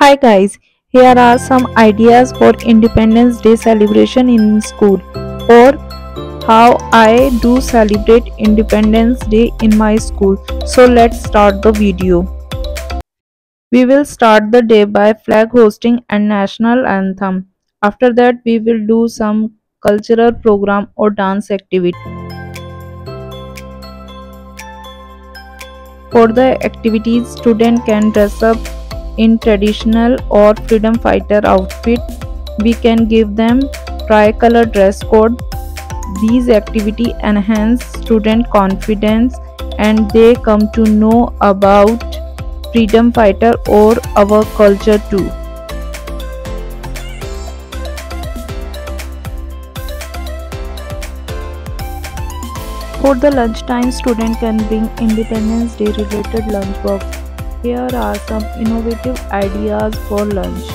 Hi guys, here are some ideas for Independence Day celebration in school or how I do celebrate Independence Day in my school. So let's start the video. We will start the day by flag hosting and national anthem. After that we will do some cultural program or dance activity. For the activities student can dress up in traditional or freedom fighter outfit we can give them tricolor dress code. These activity enhance student confidence and they come to know about freedom fighter or our culture too. For the lunchtime, student can bring Independence Day related lunch box here are some innovative ideas for lunch.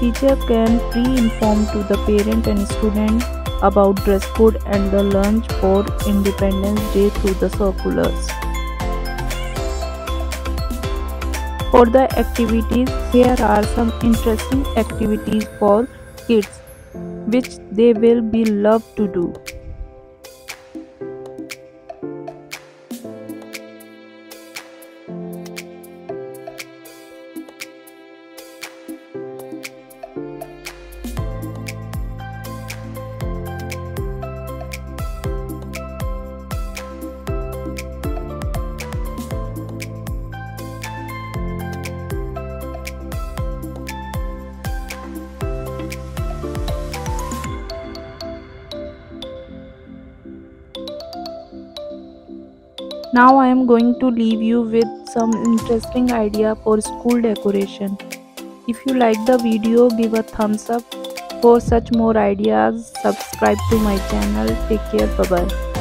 Teacher can pre-inform to the parent and student about dress code and the lunch for Independence Day through the circulars. For the activities, here are some interesting activities for kids which they will be love to do. Now I am going to leave you with some interesting idea for school decoration. If you like the video give a thumbs up. For such more ideas subscribe to my channel. Take care bye bye.